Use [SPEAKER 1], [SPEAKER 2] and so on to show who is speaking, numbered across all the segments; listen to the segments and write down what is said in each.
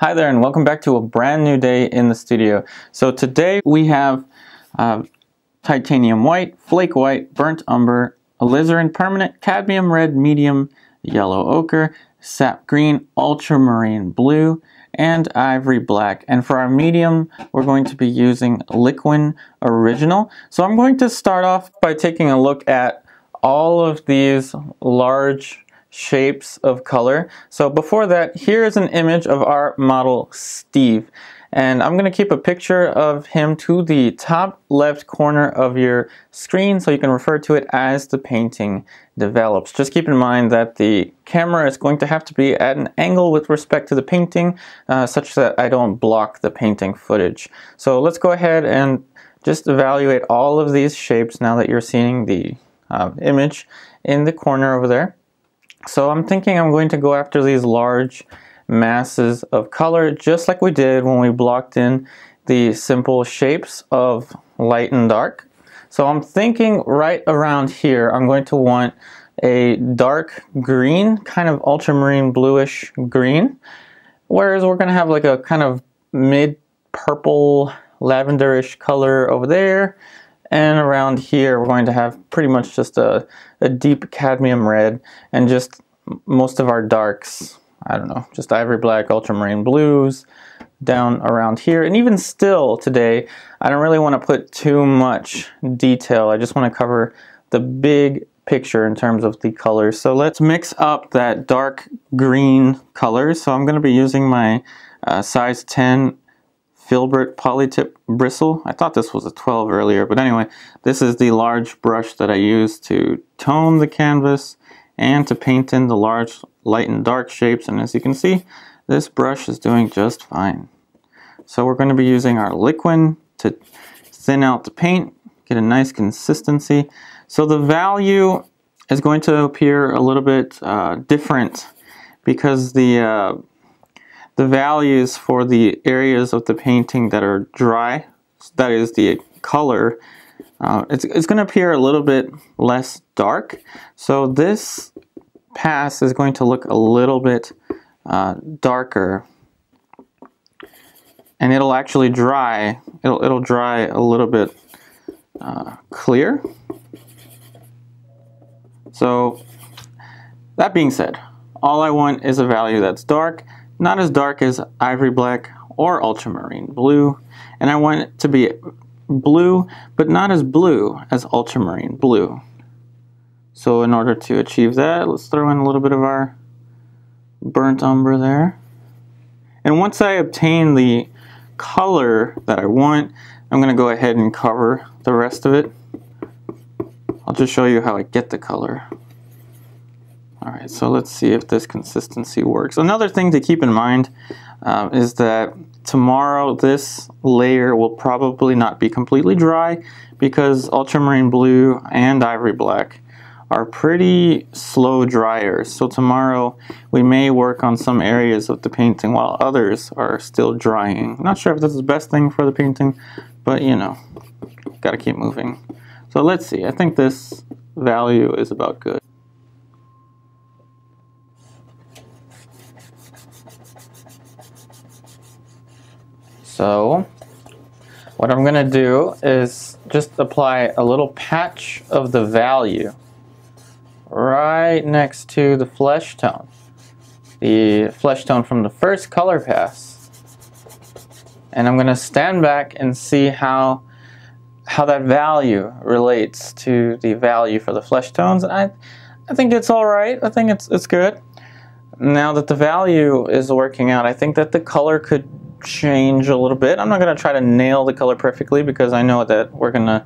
[SPEAKER 1] Hi there and welcome back to a brand new day in the studio. So today we have uh, titanium white, flake white, burnt umber, alizarin permanent, cadmium red, medium, yellow ochre, sap green, ultramarine blue, and ivory black. And for our medium, we're going to be using Liquin Original. So I'm going to start off by taking a look at all of these large shapes of color. So before that, here is an image of our model Steve. And I'm going to keep a picture of him to the top left corner of your screen so you can refer to it as the painting develops. Just keep in mind that the camera is going to have to be at an angle with respect to the painting uh, such that I don't block the painting footage. So let's go ahead and just evaluate all of these shapes now that you're seeing the uh, image in the corner over there. So I'm thinking I'm going to go after these large masses of color just like we did when we blocked in the simple shapes of light and dark. So I'm thinking right around here I'm going to want a dark green, kind of ultramarine bluish green, whereas we're going to have like a kind of mid purple lavenderish color over there and around here, we're going to have pretty much just a, a deep cadmium red and just most of our darks, I don't know, just ivory black, ultramarine blues down around here. And even still today, I don't really want to put too much detail. I just want to cover the big picture in terms of the colors. So let's mix up that dark green color. So I'm going to be using my uh, size 10 filbert polytip bristle. I thought this was a 12 earlier, but anyway, this is the large brush that I use to tone the canvas and to paint in the large light and dark shapes. And as you can see, this brush is doing just fine. So we're going to be using our Liquin to thin out the paint, get a nice consistency. So the value is going to appear a little bit uh, different because the uh, the values for the areas of the painting that are dry, that is the color, uh, it's, it's going to appear a little bit less dark. So this pass is going to look a little bit uh, darker and it'll actually dry, it'll, it'll dry a little bit uh, clear. So that being said, all I want is a value that's dark not as dark as ivory black or ultramarine blue, and I want it to be blue, but not as blue as ultramarine blue. So in order to achieve that, let's throw in a little bit of our burnt umber there. And once I obtain the color that I want, I'm going to go ahead and cover the rest of it. I'll just show you how I get the color. All right, so let's see if this consistency works. Another thing to keep in mind uh, is that tomorrow this layer will probably not be completely dry because ultramarine blue and ivory black are pretty slow dryers. So tomorrow we may work on some areas of the painting while others are still drying. Not sure if this is the best thing for the painting, but you know, gotta keep moving. So let's see, I think this value is about good. So what I'm going to do is just apply a little patch of the value right next to the flesh tone. The flesh tone from the first color pass. And I'm going to stand back and see how how that value relates to the value for the flesh tones. I, I think it's all right. I think it's, it's good. Now that the value is working out, I think that the color could change a little bit. I'm not going to try to nail the color perfectly because I know that we're going to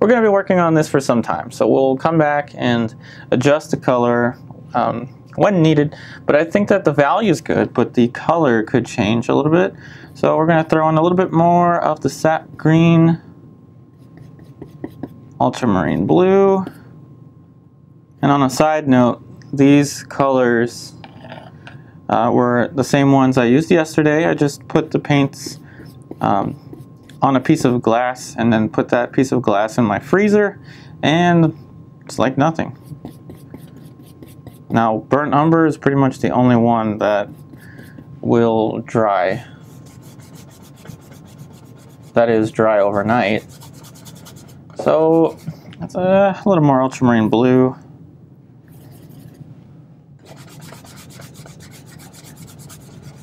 [SPEAKER 1] we're going to be working on this for some time. So we'll come back and adjust the color um, when needed. But I think that the value is good, but the color could change a little bit. So we're going to throw in a little bit more of the sap green, ultramarine blue. And on a side note, these colors uh, were the same ones I used yesterday. I just put the paints um, on a piece of glass and then put that piece of glass in my freezer and it's like nothing. Now burnt umber is pretty much the only one that will dry. That is dry overnight. So it's a little more ultramarine blue.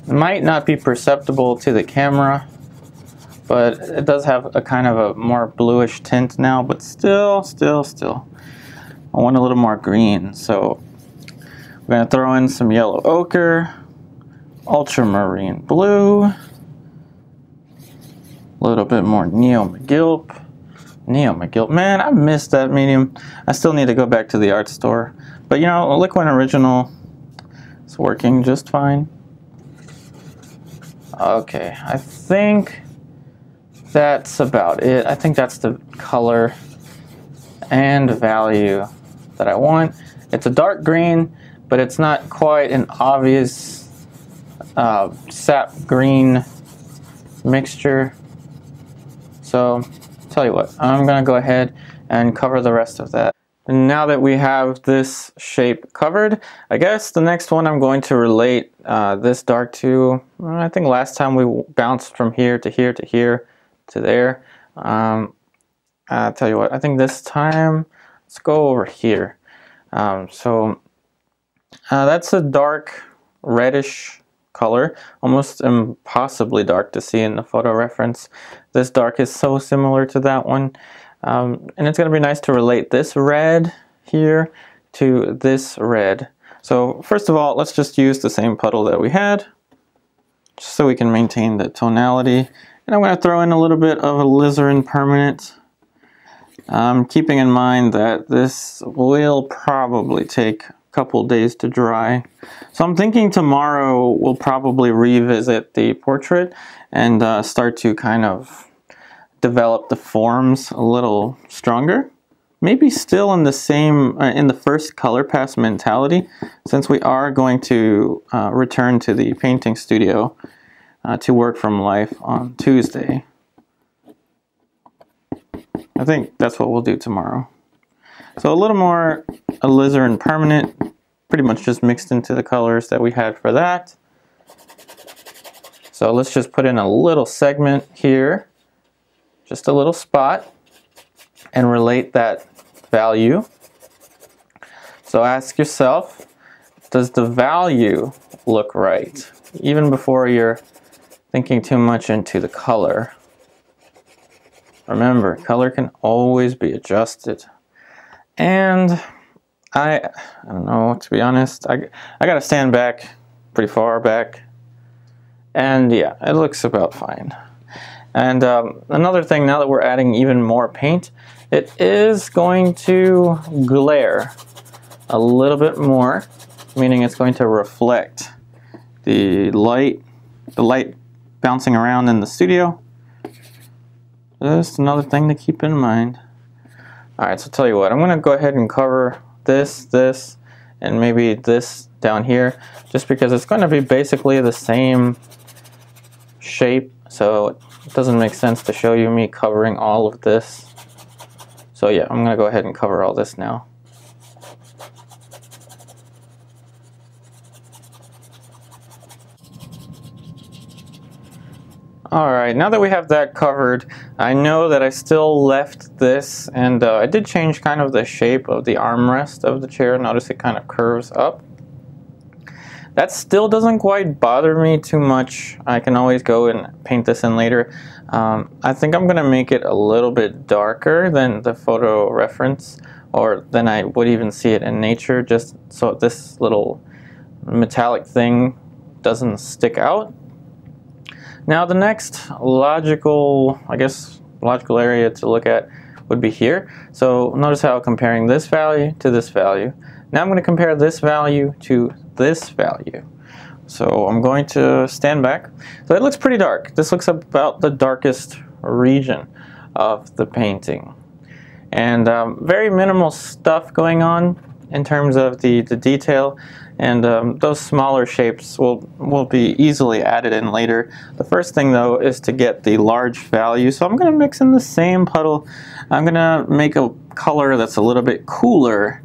[SPEAKER 1] Might not be perceptible to the camera, but it does have a kind of a more bluish tint now, but still, still, still. I want a little more green, so we're gonna throw in some yellow ochre, ultramarine blue, a little bit more Neo Megilp. Neo Megilp, man, I missed that medium. I still need to go back to the art store. But you know, Liquin Original is working just fine. Okay, I think that's about it. I think that's the color and value that I want. It's a dark green, but it's not quite an obvious uh, sap green mixture. So, tell you what, I'm gonna go ahead and cover the rest of that. And now that we have this shape covered, I guess the next one I'm going to relate uh, this dark too. I think last time we bounced from here to here to here to there. Um, I'll tell you what, I think this time, let's go over here. Um, so uh, that's a dark reddish color, almost impossibly dark to see in the photo reference. This dark is so similar to that one. Um, and it's going to be nice to relate this red here to this red. So first of all, let's just use the same puddle that we had, just so we can maintain the tonality. And I'm going to throw in a little bit of alizarin permanent, um, keeping in mind that this will probably take a couple days to dry. So I'm thinking tomorrow we'll probably revisit the portrait and uh, start to kind of develop the forms a little stronger. Maybe still in the same, uh, in the first color pass mentality, since we are going to uh, return to the painting studio uh, to work from life on Tuesday. I think that's what we'll do tomorrow. So a little more alizarin permanent, pretty much just mixed into the colors that we had for that. So let's just put in a little segment here just a little spot and relate that value. So ask yourself, does the value look right? Even before you're thinking too much into the color. Remember, color can always be adjusted. And I, I don't know, to be honest, I, I gotta stand back pretty far back. And yeah, it looks about fine. And um, another thing, now that we're adding even more paint, it is going to glare a little bit more, meaning it's going to reflect the light, the light bouncing around in the studio. Just another thing to keep in mind. Alright, so tell you what, I'm going to go ahead and cover this, this, and maybe this down here, just because it's going to be basically the same shape, so it doesn't make sense to show you me covering all of this. So yeah, I'm going to go ahead and cover all this now. Alright, now that we have that covered, I know that I still left this, and uh, I did change kind of the shape of the armrest of the chair. Notice it kind of curves up. That still doesn't quite bother me too much. I can always go and paint this in later. Um, I think I'm going to make it a little bit darker than the photo reference or than I would even see it in nature just so this little metallic thing doesn't stick out. Now the next logical, I guess, logical area to look at would be here. So notice how comparing this value to this value. Now I'm going to compare this value to this value. So I'm going to stand back. So it looks pretty dark. This looks about the darkest region of the painting. And um, very minimal stuff going on in terms of the, the detail and um, those smaller shapes will, will be easily added in later. The first thing though is to get the large value. So I'm going to mix in the same puddle. I'm going to make a color that's a little bit cooler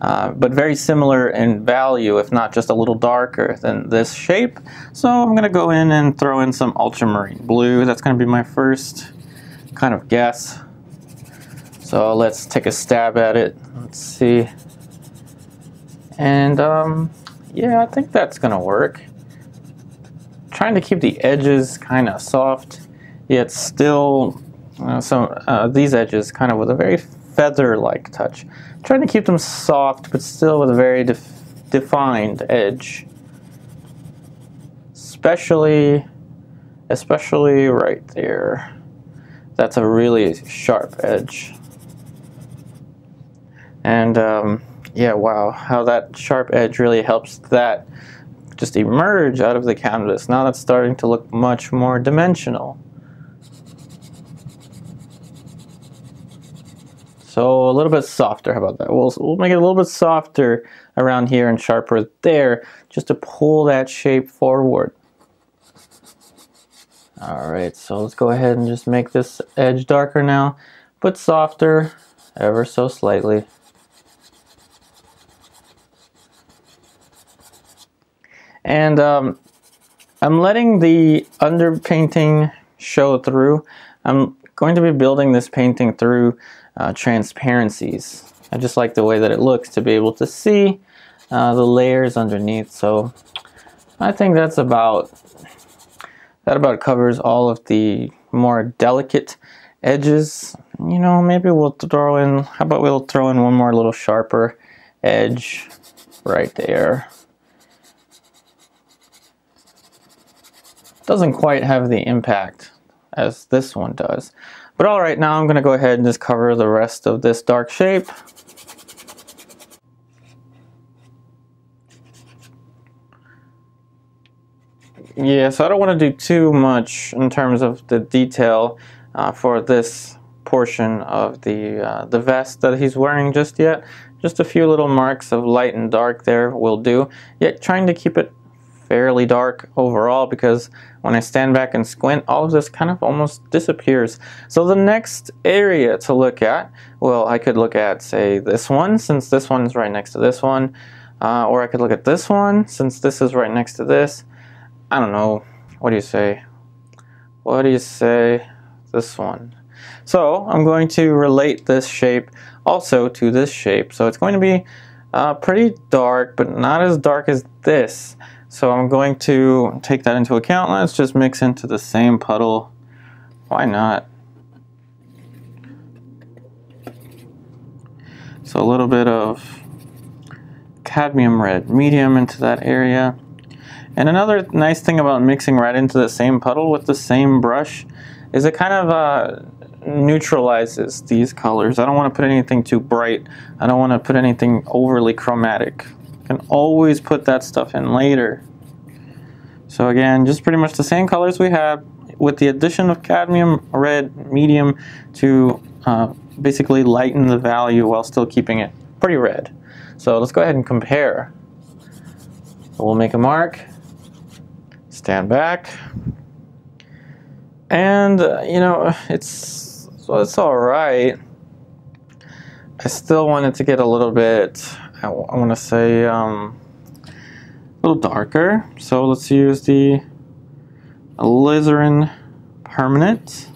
[SPEAKER 1] uh, but very similar in value, if not just a little darker than this shape. So I'm going to go in and throw in some ultramarine blue. That's going to be my first kind of guess. So let's take a stab at it. Let's see. And um, yeah, I think that's going to work. Trying to keep the edges kind of soft, yet still uh, some uh, these edges kind of with a very feather-like touch. Trying to keep them soft, but still with a very def defined edge. Especially, especially right there. That's a really sharp edge. And um, yeah, wow, how that sharp edge really helps that just emerge out of the canvas. Now that's starting to look much more dimensional. So a little bit softer, how about that? We'll, we'll make it a little bit softer around here and sharper there, just to pull that shape forward. All right, so let's go ahead and just make this edge darker now, but softer ever so slightly. And um, I'm letting the underpainting show through. I'm going to be building this painting through uh, transparencies. I just like the way that it looks to be able to see uh, the layers underneath. So I think that's about that about covers all of the more delicate edges. You know, maybe we'll throw in, how about we'll throw in one more little sharper edge right there. Doesn't quite have the impact as this one does. But all right, now I'm going to go ahead and just cover the rest of this dark shape. Yeah, so I don't want to do too much in terms of the detail uh, for this portion of the, uh, the vest that he's wearing just yet. Just a few little marks of light and dark there will do, yet trying to keep it fairly dark overall because when I stand back and squint, all of this kind of almost disappears. So the next area to look at, well, I could look at, say, this one, since this one is right next to this one, uh, or I could look at this one, since this is right next to this. I don't know. What do you say? What do you say? This one. So I'm going to relate this shape also to this shape. So it's going to be uh, pretty dark, but not as dark as this. So I'm going to take that into account. Let's just mix into the same puddle. Why not? So a little bit of cadmium red medium into that area. And another nice thing about mixing right into the same puddle with the same brush is it kind of uh, neutralizes these colors. I don't want to put anything too bright. I don't want to put anything overly chromatic can always put that stuff in later. So again, just pretty much the same colors we have with the addition of cadmium red medium to uh, basically lighten the value while still keeping it pretty red. So let's go ahead and compare. we'll make a mark, stand back, and uh, you know, it's, it's all right. I still wanted to get a little bit I, I want to say um, a little darker. So let's use the alizarin permanent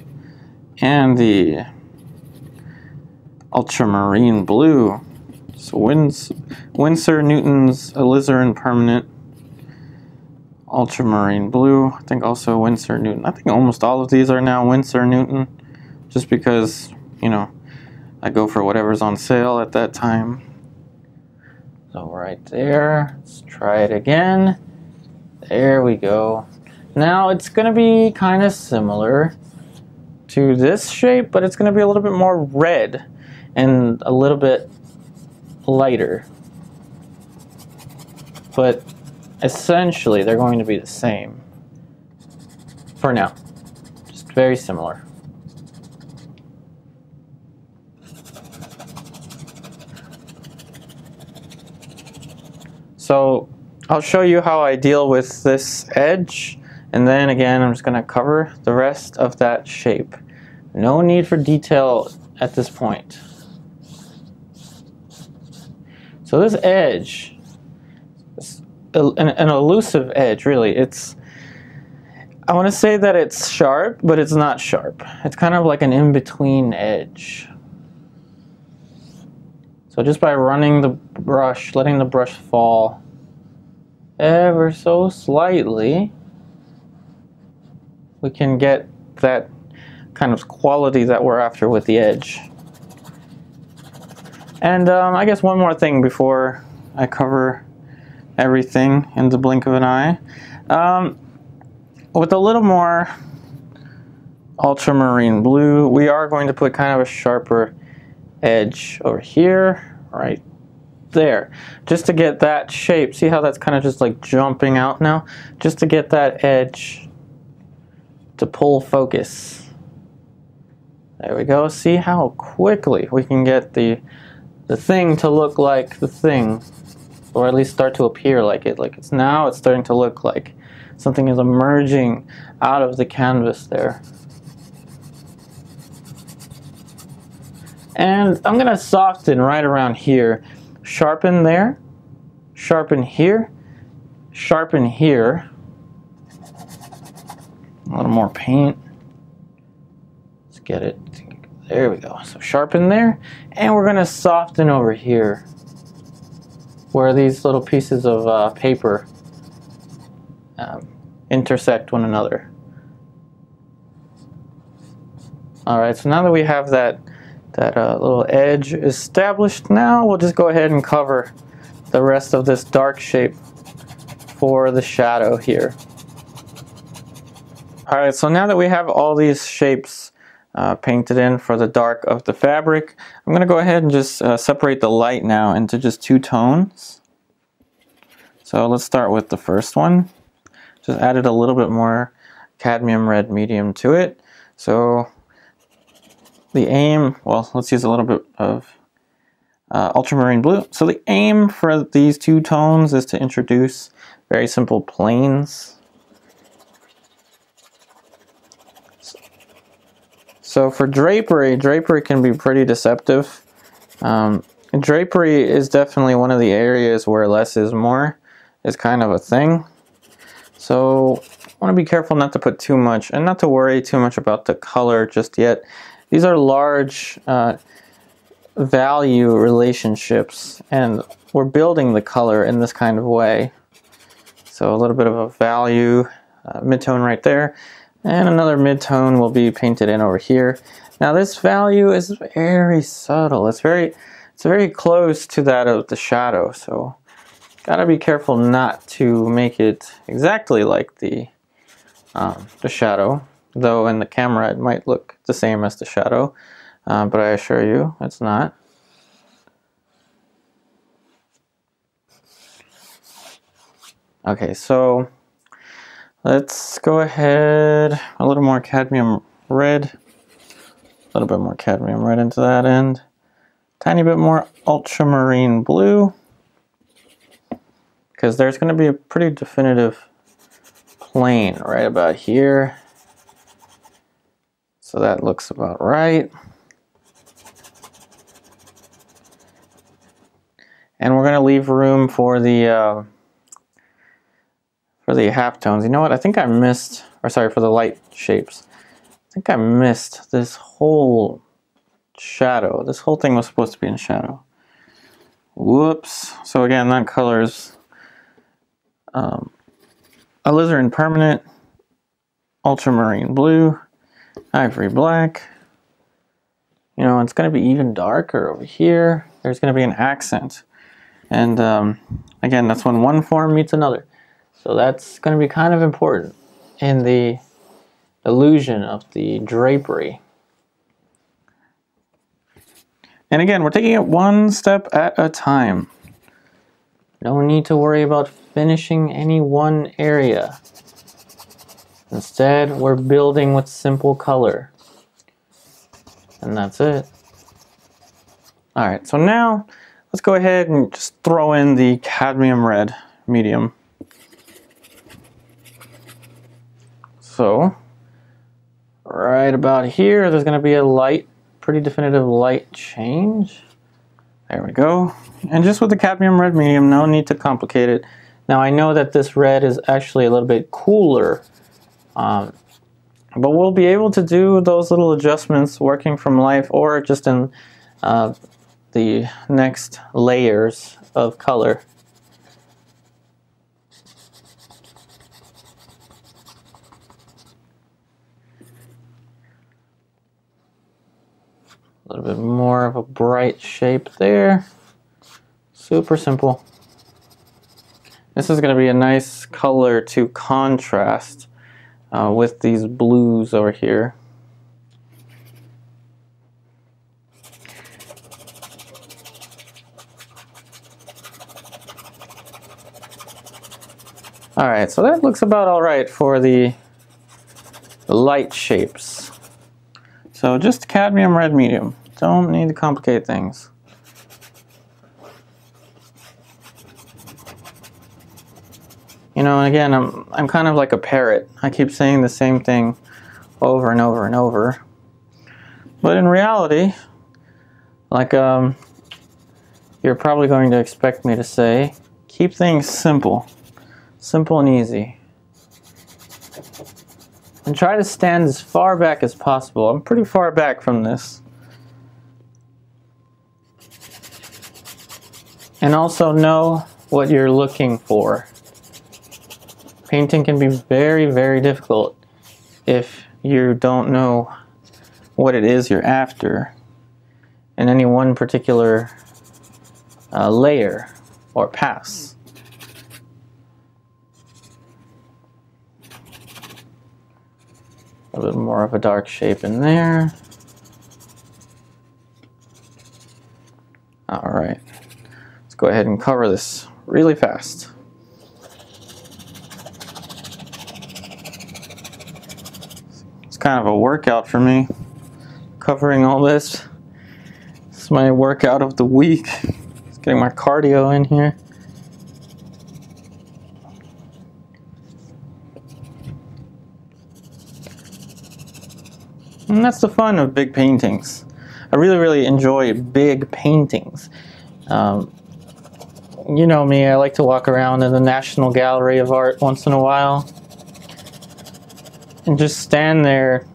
[SPEAKER 1] and the ultramarine blue. So Wins Winsor Newton's alizarin permanent ultramarine blue. I think also Winsor Newton. I think almost all of these are now Winsor Newton just because, you know, I go for whatever's on sale at that time. So right there, let's try it again. There we go. Now it's going to be kind of similar to this shape, but it's going to be a little bit more red and a little bit lighter. But essentially, they're going to be the same for now. Just very similar. So I'll show you how I deal with this edge and then again I'm just going to cover the rest of that shape. No need for detail at this point. So this edge, an, an elusive edge, really. It's I want to say that it's sharp, but it's not sharp. It's kind of like an in-between edge. So just by running the brush, letting the brush fall ever so slightly, we can get that kind of quality that we're after with the edge. And um, I guess one more thing before I cover everything in the blink of an eye. Um, with a little more ultramarine blue, we are going to put kind of a sharper edge over here, right there, just to get that shape. See how that's kind of just like jumping out now? Just to get that edge to pull focus. There we go. See how quickly we can get the the thing to look like the thing, or at least start to appear like it. Like it's now it's starting to look like something is emerging out of the canvas there. And I'm gonna soften right around here. Sharpen there, sharpen here, sharpen here. A little more paint. Let's get it. There we go. So sharpen there. And we're gonna soften over here where these little pieces of uh, paper um, intersect one another. Alright, so now that we have that, that uh, little edge established, now we'll just go ahead and cover the rest of this dark shape for the shadow here. Alright, so now that we have all these shapes uh, painted in for the dark of the fabric, I'm going to go ahead and just uh, separate the light now into just two tones. So let's start with the first one. Just added a little bit more cadmium red medium to it. So the aim, well, let's use a little bit of uh, ultramarine blue. So the aim for these two tones is to introduce very simple planes. So for drapery, drapery can be pretty deceptive. Um, drapery is definitely one of the areas where less is more is kind of a thing. So I want to be careful not to put too much and not to worry too much about the color just yet. These are large uh, value relationships and we're building the color in this kind of way. So a little bit of a value uh, midtone right there and another midtone will be painted in over here. Now this value is very subtle. It's very it's very close to that of the shadow. So Gotta be careful not to make it exactly like the, um, the shadow, though in the camera it might look the same as the shadow, uh, but I assure you it's not. Okay, so let's go ahead, a little more cadmium red, a little bit more cadmium red into that end, tiny bit more ultramarine blue, because there's going to be a pretty definitive plane right about here. So that looks about right. And we're going to leave room for the uh, for the half tones. You know what? I think I missed, or sorry, for the light shapes. I think I missed this whole shadow. This whole thing was supposed to be in shadow. Whoops. So again, that color is um, alizarin permanent, ultramarine blue, ivory black. You know, it's going to be even darker over here. There's going to be an accent. And um, again, that's when one form meets another. So that's going to be kind of important in the illusion of the drapery. And again, we're taking it one step at a time. No need to worry about finishing any one area. Instead, we're building with simple color. And that's it. Alright, so now let's go ahead and just throw in the cadmium red medium. So, right about here, there's going to be a light, pretty definitive light change. There we go. And just with the cadmium red medium, no need to complicate it. Now I know that this red is actually a little bit cooler, um, but we'll be able to do those little adjustments working from life or just in uh, the next layers of color. A little bit more of a bright shape there. Super simple. This is going to be a nice color to contrast uh, with these blues over here. Alright, so that looks about alright for the light shapes. So just cadmium red medium. Don't need to complicate things. You know, and again, I'm, I'm kind of like a parrot. I keep saying the same thing over and over and over. But in reality, like um, you're probably going to expect me to say, keep things simple. Simple and easy. And try to stand as far back as possible. I'm pretty far back from this. And also know what you're looking for. Painting can be very, very difficult if you don't know what it is you're after in any one particular uh, layer or pass. A little more of a dark shape in there. All right, let's go ahead and cover this really fast. Kind of a workout for me. Covering all this. This is my workout of the week. Just getting my cardio in here. And that's the fun of big paintings. I really, really enjoy big paintings. Um, you know me, I like to walk around in the National Gallery of Art once in a while and just stand there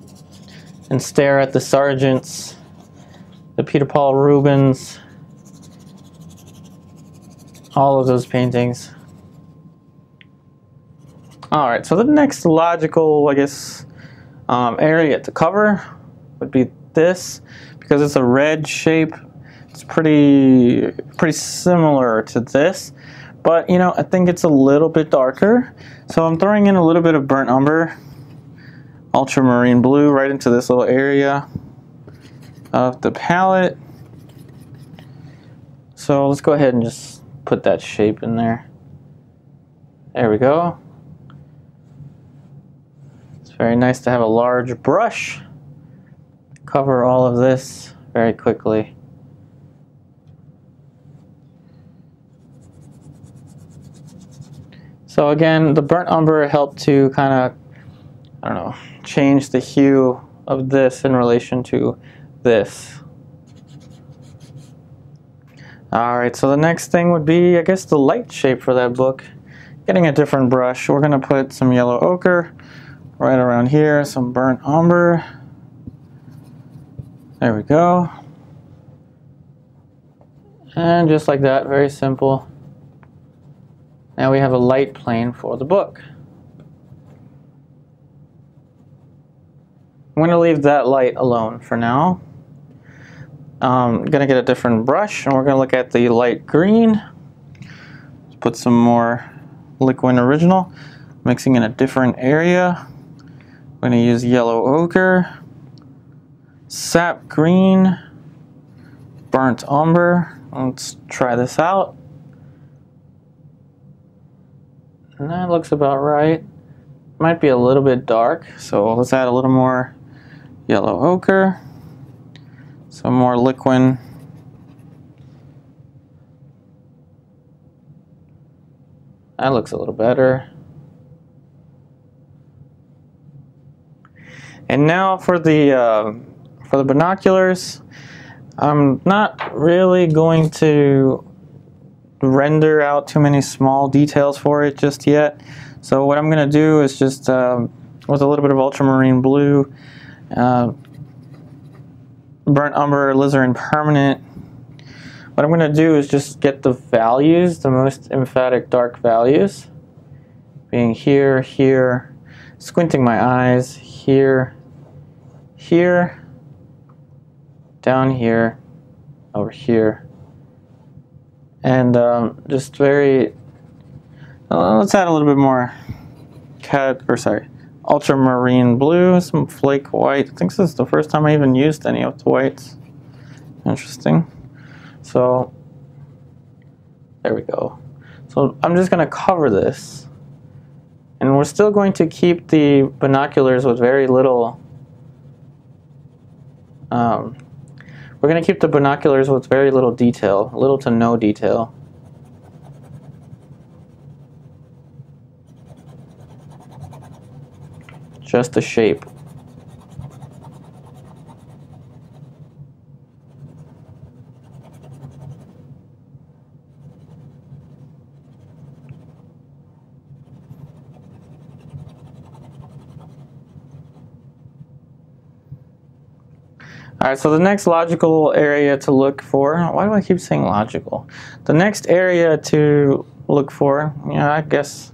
[SPEAKER 1] and stare at the Sargents, the Peter Paul Rubens, all of those paintings. All right, so the next logical, I guess, um, area to cover would be this because it's a red shape. It's pretty pretty similar to this, but you know I think it's a little bit darker. So I'm throwing in a little bit of burnt umber ultramarine blue right into this little area of the palette. So let's go ahead and just put that shape in there. There we go. It's very nice to have a large brush. Cover all of this very quickly. So again, the burnt umber helped to kind of, Don't know, change the hue of this in relation to this. Alright, so the next thing would be, I guess, the light shape for that book. Getting a different brush, we're to put some yellow ochre right around here, some burnt umber. There we go. And just like that, very simple. Now we have a light plane for the book. I'm going to leave that light alone for now. Um, I'm going to get a different brush and we're going to look at the light green. Let's put some more Liquin Original, mixing in a different area. I'm going to use yellow ochre, sap green, burnt umber. Let's try this out. And that looks about right. Might be a little bit dark, so let's add a little more yellow ochre, some more liquid. That looks a little better. And now for the uh, for the binoculars, I'm not really going to render out too many small details for it just yet. So what I'm going to do is just, um, with a little bit of ultramarine blue, uh, burnt umber, alizarin permanent, what I'm going to do is just get the values, the most emphatic dark values, being here, here, squinting my eyes, here, here, down here, over here, and um, just very, uh, let's add a little bit more cat, or sorry, ultramarine blue, some flake white. I think this is the first time I even used any of the whites. Interesting. So, there we go. So I'm just going to cover this. And we're still going to keep the binoculars with very little um, we're going to keep the binoculars with very little detail, little to no detail. Just the shape. All right, so the next logical area to look for, why do I keep saying logical? The next area to look for, know, I guess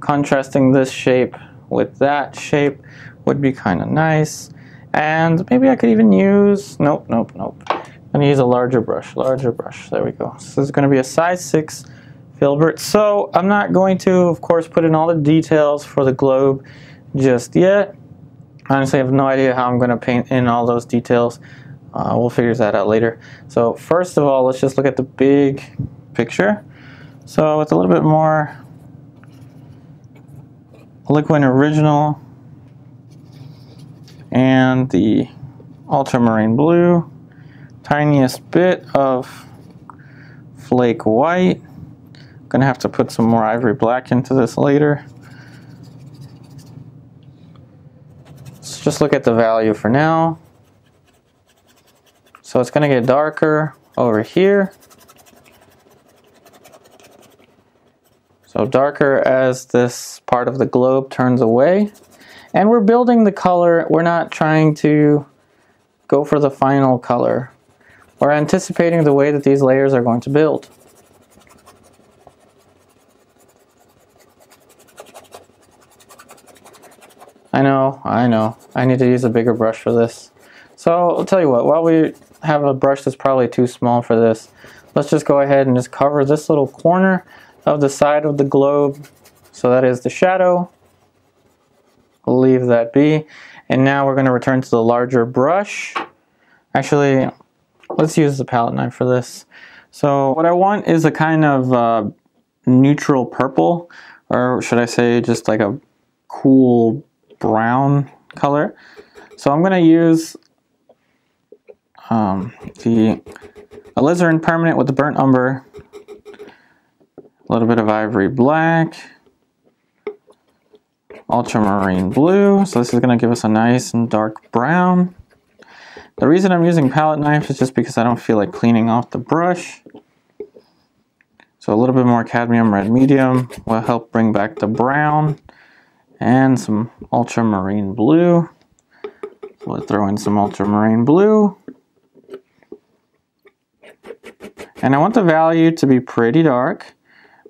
[SPEAKER 1] contrasting this shape with that shape would be kind of nice. And maybe I could even use, nope, nope, nope. I'm gonna use a larger brush, larger brush, there we go. So this is gonna be a size six filbert. So I'm not going to, of course, put in all the details for the globe just yet. Honestly, I have no idea how I'm going to paint in all those details. Uh, we'll figure that out later. So first of all, let's just look at the big picture. So with a little bit more Liquin Original and the ultramarine blue, tiniest bit of flake white. Gonna have to put some more ivory black into this later. Let's just look at the value for now. So it's to get darker over here. So darker as this part of the globe turns away. And we're building the color. We're not trying to go for the final color. We're anticipating the way that these layers are going to build. I know, I know. I need to use a bigger brush for this. So I'll tell you what, while we have a brush that's probably too small for this, let's just go ahead and just cover this little corner of the side of the globe. So that is the shadow. We'll leave that be. And now we're going to return to the larger brush. Actually, let's use the palette knife for this. So what I want is a kind of uh, neutral purple, or should I say just like a cool brown color. So I'm going to use um, the alizarin permanent with the burnt umber, little bit of ivory black, ultramarine blue. So this is going to give us a nice and dark brown. The reason I'm using palette knife is just because I don't feel like cleaning off the brush. So a little bit more cadmium red medium will help bring back the brown and some ultramarine blue. So let's throw in some ultramarine blue. And I want the value to be pretty dark,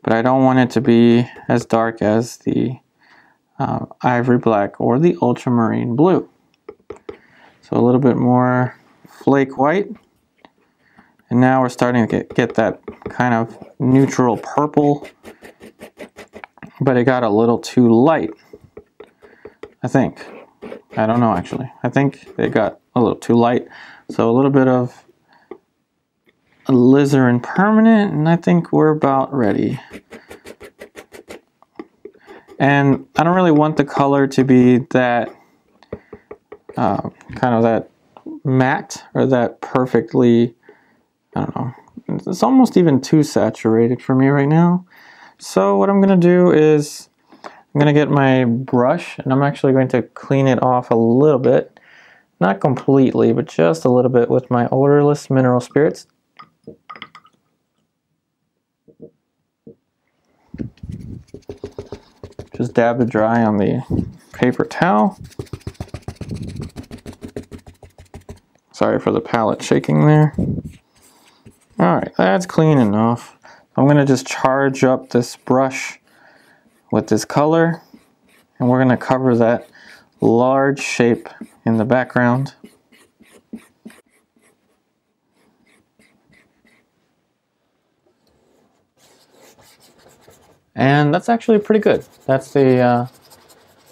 [SPEAKER 1] but I don't want it to be as dark as the uh, ivory black or the ultramarine blue. So a little bit more flake white. And now we're starting to get, get that kind of neutral purple, but it got a little too light. I think. I don't know actually. I think it got a little too light. So a little bit of alizarin permanent and I think we're about ready. And I don't really want the color to be that uh, kind of that matte or that perfectly, I don't know, it's almost even too saturated for me right now. So what I'm going to do is I'm going to get my brush and I'm actually going to clean it off a little bit not completely, but just a little bit with my odorless mineral spirits. Just dab it dry on the paper towel. Sorry for the palette shaking there. Alright, that's clean enough. I'm going to just charge up this brush with this color and we're going to cover that large shape in the background. And that's actually pretty good. That's the, uh,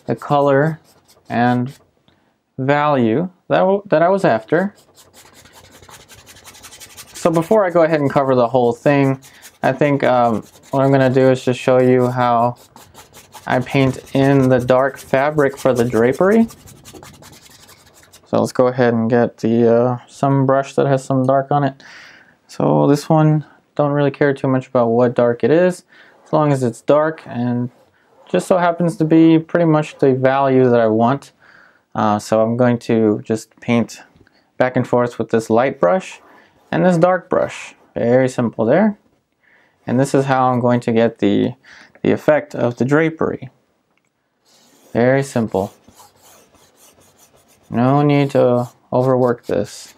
[SPEAKER 1] the color and value that, that I was after. So before I go ahead and cover the whole thing, I think um, what I'm going to do is just show you how I paint in the dark fabric for the drapery. So let's go ahead and get the uh, some brush that has some dark on it. So this one, don't really care too much about what dark it is, as long as it's dark and just so happens to be pretty much the value that I want. Uh, so I'm going to just paint back and forth with this light brush and this dark brush. Very simple there. And this is how I'm going to get the, the effect of the drapery. Very simple. No need to overwork this.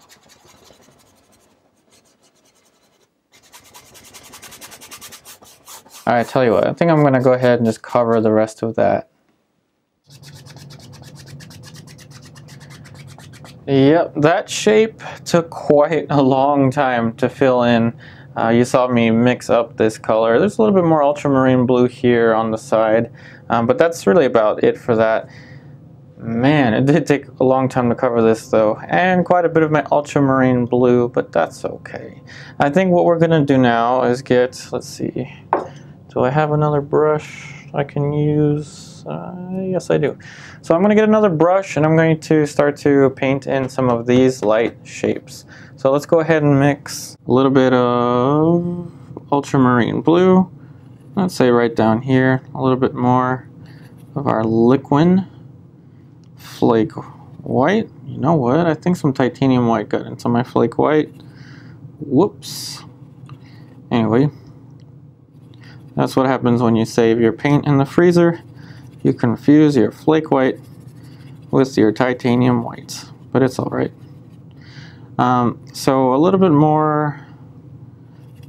[SPEAKER 1] Alright, tell you what, I think I'm to go ahead and just cover the rest of that. Yep, that shape took quite a long time to fill in. Uh, you saw me mix up this color. There's a little bit more ultramarine blue here on the side, um, but that's really about it for that. Man, it did take a long time to cover this though, and quite a bit of my ultramarine blue, but that's okay. I think what we're gonna do now is get, let's see, do I have another brush I can use? Uh, yes, I do. So I'm going to get another brush and I'm going to start to paint in some of these light shapes. So let's go ahead and mix a little bit of ultramarine blue. Let's say right down here, a little bit more of our liquid flake white. You know what? I think some titanium white got into my flake white. Whoops. Anyway, that's what happens when you save your paint in the freezer you confuse your flake white with your titanium whites, but it's all right. Um, so a little bit more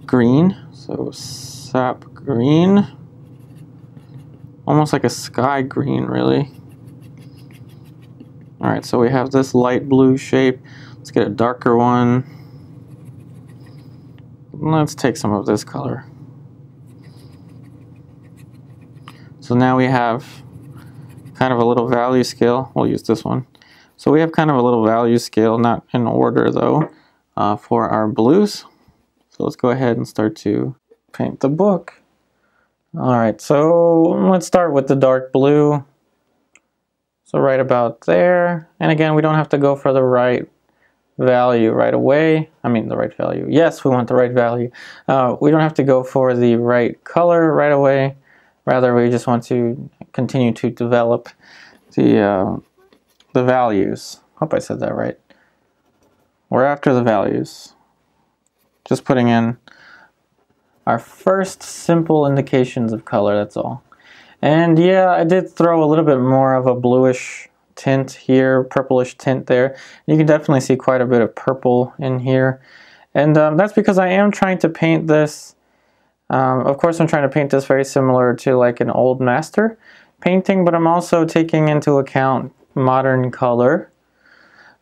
[SPEAKER 1] green, so sap green, almost like a sky green really. All right, so we have this light blue shape. Let's get a darker one. Let's take some of this color. So now we have kind of a little value scale. We'll use this one. So we have kind of a little value scale, not in order though, uh, for our blues. So let's go ahead and start to paint the book. All right, so let's start with the dark blue. So right about there. And again, we don't have to go for the right value right away. I mean the right value. Yes, we want the right value. Uh, we don't have to go for the right color right away. Rather, we just want to continue to develop the, uh, the values. Hope I said that right. We're after the values. Just putting in our first simple indications of color, that's all. And yeah, I did throw a little bit more of a bluish tint here, purplish tint there. You can definitely see quite a bit of purple in here. And um, that's because I am trying to paint this. Um, of course, I'm trying to paint this very similar to like an old master painting, but I'm also taking into account modern color.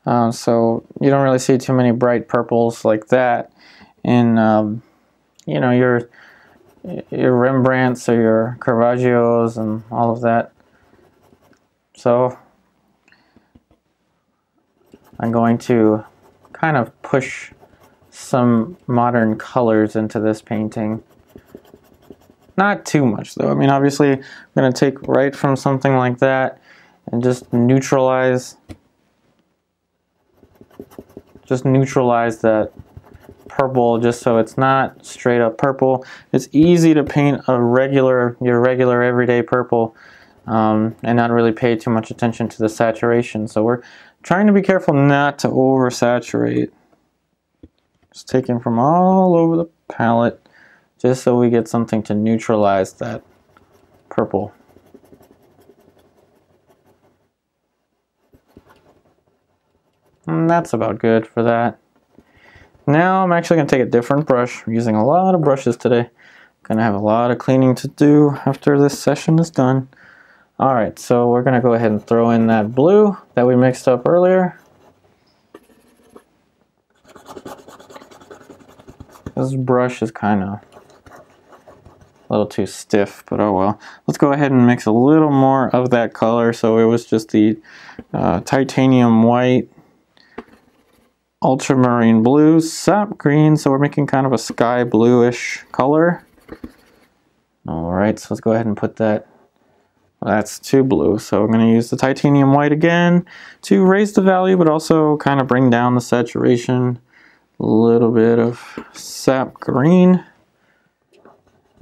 [SPEAKER 1] Uh, so you don't really see too many bright purples like that in, um, you know, your your Rembrandts or your Caravaggios and all of that. So I'm going to kind of push some modern colors into this painting. Not too much though. I mean, obviously, I'm going to take right from something like that and just neutralize, just neutralize that purple just so it's not straight up purple. It's easy to paint a regular, your regular everyday purple um, and not really pay too much attention to the saturation. So we're trying to be careful not to oversaturate. Just taking from all over the palette just so we get something to neutralize that purple. And that's about good for that. Now I'm actually going to take a different brush. I'm using a lot of brushes today. Going to have a lot of cleaning to do after this session is done. Alright, so we're going to go ahead and throw in that blue that we mixed up earlier. This brush is kind of little too stiff, but oh well. Let's go ahead and mix a little more of that color. So it was just the uh, titanium white ultramarine blue, sap green, so we're making kind of a sky bluish color. Alright, so let's go ahead and put that, that's too blue, so we're going to use the titanium white again to raise the value, but also kind of bring down the saturation. A little bit of sap green.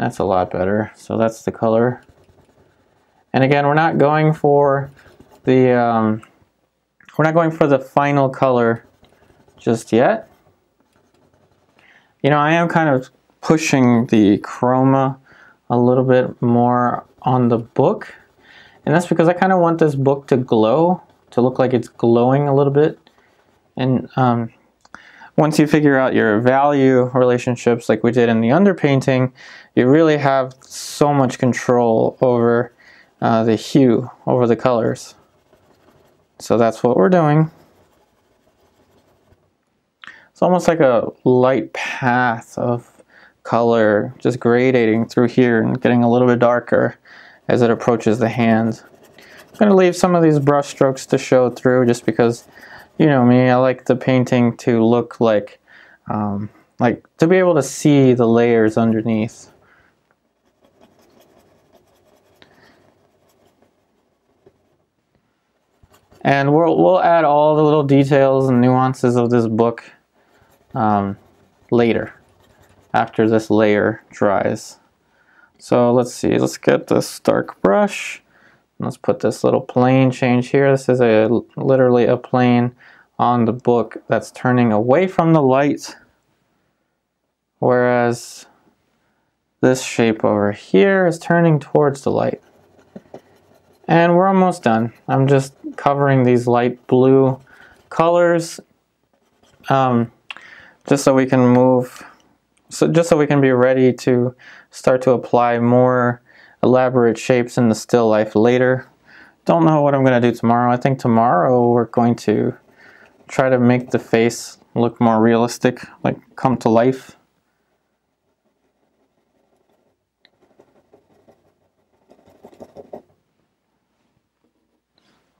[SPEAKER 1] That's a lot better, so that's the color. And again, we're not going for the, um, we're not going for the final color just yet. You know, I am kind of pushing the chroma a little bit more on the book. And that's because I kind of want this book to glow, to look like it's glowing a little bit. And um, once you figure out your value relationships like we did in the underpainting, you really have so much control over uh, the hue, over the colors. So that's what we're doing. It's almost like a light path of color just gradating through here and getting a little bit darker as it approaches the hand. I'm going to leave some of these brush strokes to show through just because, you know me, I like the painting to look like, um, like to be able to see the layers underneath. And we'll, we'll add all the little details and nuances of this book um, later after this layer dries. So let's see, let's get this dark brush. Let's put this little plane change here. This is a literally a plane on the book that's turning away from the light. Whereas this shape over here is turning towards the light. And we're almost done. I'm just covering these light blue colors. Um, just so we can move, so just so we can be ready to start to apply more elaborate shapes in the still life later. Don't know what I'm going to do tomorrow. I think tomorrow we're going to try to make the face look more realistic, like come to life.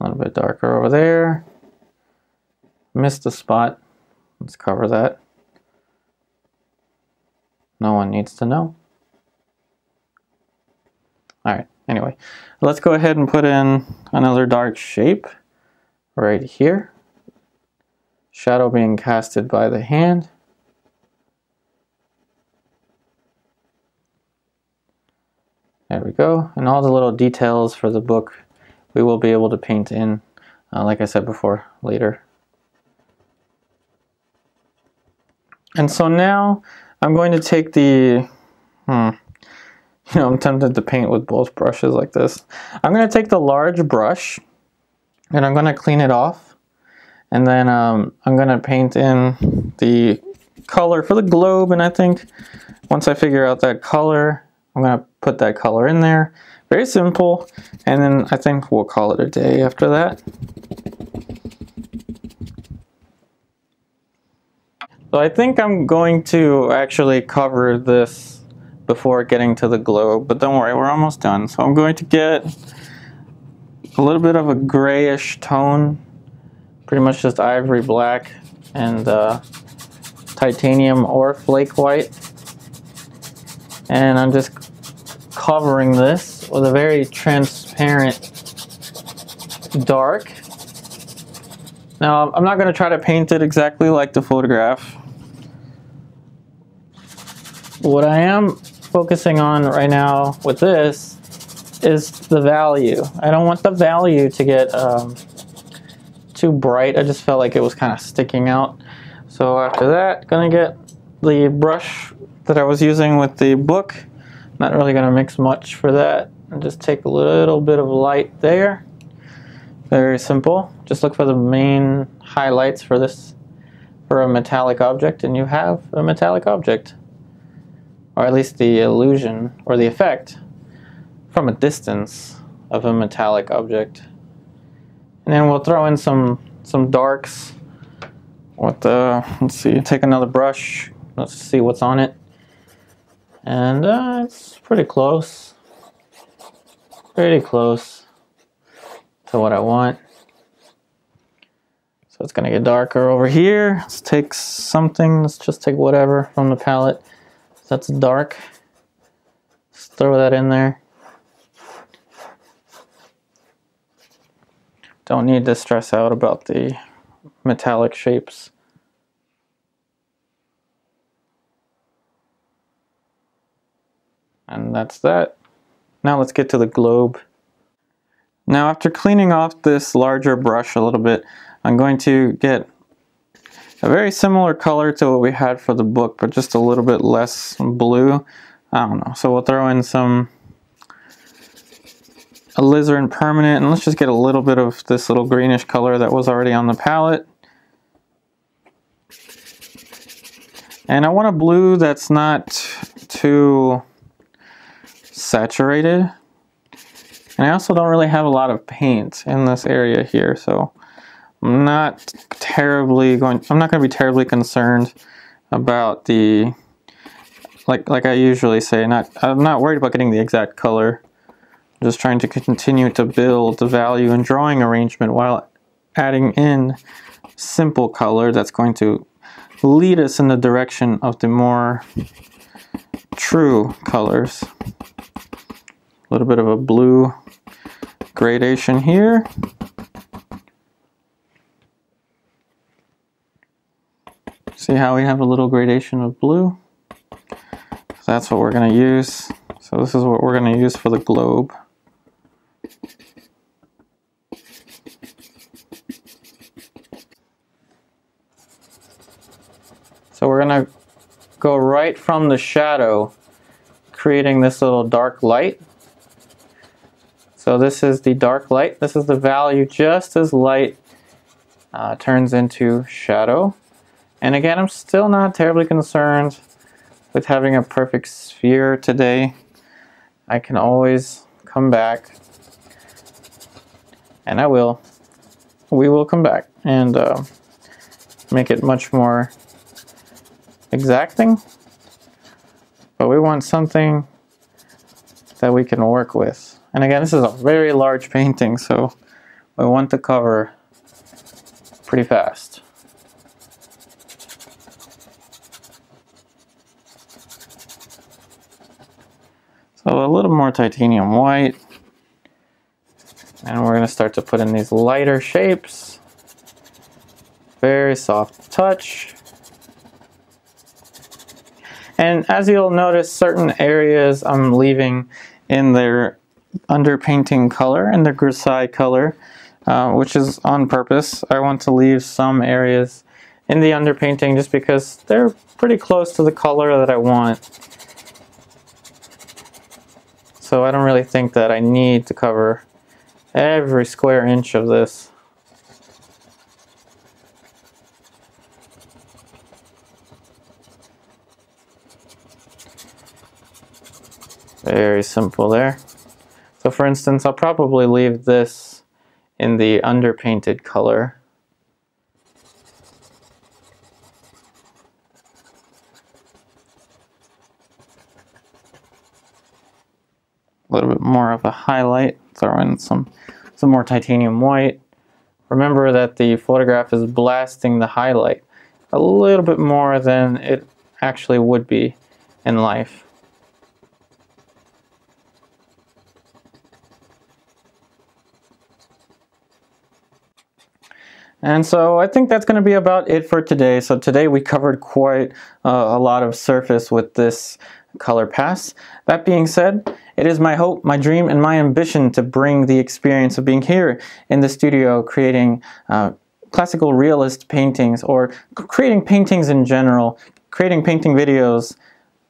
[SPEAKER 1] A little bit darker over there. Missed a spot. Let's cover that. No one needs to know. Alright, anyway, let's go ahead and put in another dark shape right here. Shadow being casted by the hand. There we go. And all the little details for the book we will be able to paint in, uh, like I said before, later. And so now I'm going to take the, hmm, you know, I'm tempted to paint with both brushes like this. I'm going to take the large brush and I'm going to clean it off. And then um, I'm to paint in the color for the globe. And I think once I figure out that color, I'm to put that color in there. Very simple. And then I think we'll call it a day after that. So I think I'm going to actually cover this before getting to the globe, but don't worry, we're almost done. So I'm going to get a little bit of a grayish tone, pretty much just ivory black and uh, titanium or flake white. And I'm just covering this with a very transparent dark. Now, I'm not going to try to paint it exactly like the photograph. What I am focusing on right now with this is the value. I don't want the value to get um, too bright. I just felt like it was kind of sticking out. So after that, gonna get the brush that I was using with the book. Not really gonna mix much for that. And just take a little bit of light there. Very simple. Just look for the main highlights for this, for a metallic object, and you have a metallic object. Or at least the illusion, or the effect, from a distance of a metallic object. And then we'll throw in some, some darks with the, let's see, take another brush, let's see what's on it. And uh, it's pretty close, pretty close to what I want. So it's gonna get darker over here. Let's take something, let's just take whatever from the palette. That's dark. Let's throw that in there. Don't need to stress out about the metallic shapes. And that's that. Now let's get to the globe. Now after cleaning off this larger brush a little bit, I'm going to get a very similar color to what we had for the book, but just a little bit less blue. I don't know. So we'll throw in some alizarin permanent and let's just get a little bit of this little greenish color that was already on the palette. And I want a blue that's not too saturated. And I also don't really have a lot of paint in this area here, so I'm not terribly going, I'm not going to be terribly concerned about the, like, like I usually say, not, I'm not worried about getting the exact color. Just trying to continue to build the value and drawing arrangement while adding in simple color that's going to lead us in the direction of the more true colors. A little bit of a blue gradation here. See how we have a little gradation of blue? That's what we're going to use. So this is what we're going to use for the globe. So we're going to go right from the shadow, creating this little dark light. So this is the dark light. This is the value just as light uh, turns into shadow. And again, I'm still not terribly concerned with having a perfect sphere today. I can always come back, and I will. We will come back and uh, make it much more exacting, but we want something that we can work with. And again, this is a very large painting, so we want to cover pretty fast. So a little more titanium white. And we're going to start to put in these lighter shapes. Very soft touch. And as you'll notice, certain areas I'm leaving in their underpainting color and the grisaille color, uh, which is on purpose. I want to leave some areas in the underpainting just because they're pretty close to the color that I want. So I don't really think that I need to cover every square inch of this. Very simple there. So for instance, I'll probably leave this in the underpainted color. A little bit more of a highlight, throw in some, some more titanium white. Remember that the photograph is blasting the highlight a little bit more than it actually would be in life. And so I think that's going to be about it for today. So today we covered quite uh, a lot of surface with this color pass. That being said, it is my hope, my dream, and my ambition to bring the experience of being here in the studio creating uh, classical realist paintings or creating paintings in general, creating painting videos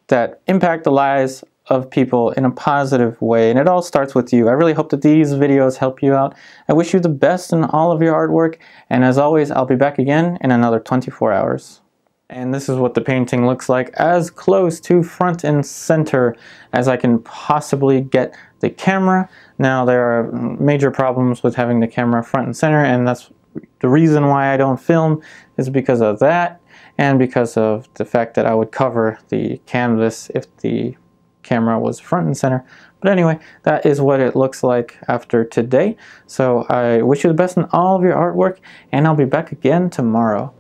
[SPEAKER 1] that impact the lives of people in a positive way. And it all starts with you. I really hope that these videos help you out. I wish you the best in all of your artwork. And as always, I'll be back again in another 24 hours. And this is what the painting looks like, as close to front and center as I can possibly get the camera. Now there are major problems with having the camera front and center and that's the reason why I don't film is because of that and because of the fact that I would cover the canvas if the camera was front and center. But anyway, that is what it looks like after today. So I wish you the best in all of your artwork and I'll be back again tomorrow.